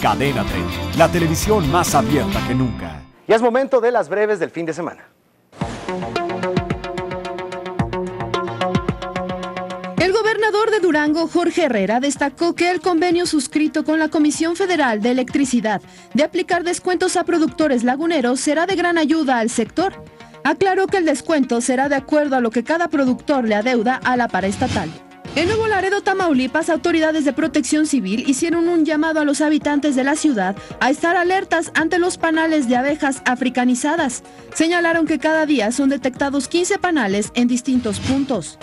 Cadena 30, la televisión más abierta que nunca. Ya es momento de las breves del fin de semana. El gobernador de Durango, Jorge Herrera, destacó que el convenio suscrito con la Comisión Federal de Electricidad de aplicar descuentos a productores laguneros será de gran ayuda al sector. Aclaró que el descuento será de acuerdo a lo que cada productor le adeuda a la paraestatal. En Nuevo Laredo, Tamaulipas, autoridades de protección civil hicieron un llamado a los habitantes de la ciudad a estar alertas ante los panales de abejas africanizadas. Señalaron que cada día son detectados 15 panales en distintos puntos.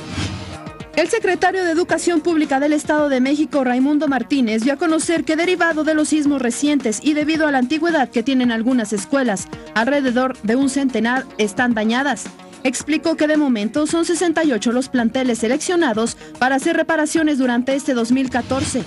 El secretario de Educación Pública del Estado de México, Raimundo Martínez, dio a conocer que derivado de los sismos recientes y debido a la antigüedad que tienen algunas escuelas, alrededor de un centenar están dañadas. Explicó que de momento son 68 los planteles seleccionados para hacer reparaciones durante este 2014.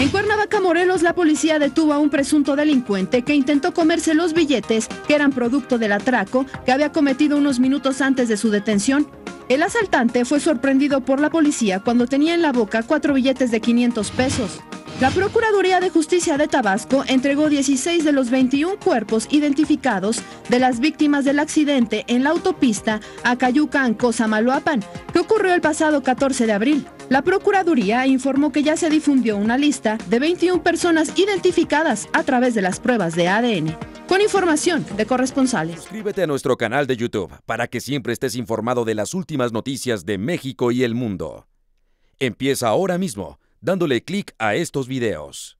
En Cuernavaca, Morelos, la policía detuvo a un presunto delincuente que intentó comerse los billetes que eran producto del atraco que había cometido unos minutos antes de su detención. El asaltante fue sorprendido por la policía cuando tenía en la boca cuatro billetes de 500 pesos. La Procuraduría de Justicia de Tabasco entregó 16 de los 21 cuerpos identificados de las víctimas del accidente en la autopista Acayucan, Cosamaloapan, que ocurrió el pasado 14 de abril. La Procuraduría informó que ya se difundió una lista de 21 personas identificadas a través de las pruebas de ADN. Con información de corresponsales. Suscríbete a nuestro canal de YouTube para que siempre estés informado de las últimas noticias de México y el mundo. Empieza ahora mismo dándole clic a estos videos.